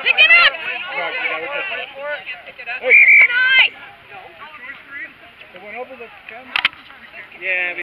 Pick it up! Hey, Nice! it went over the camera. Yeah,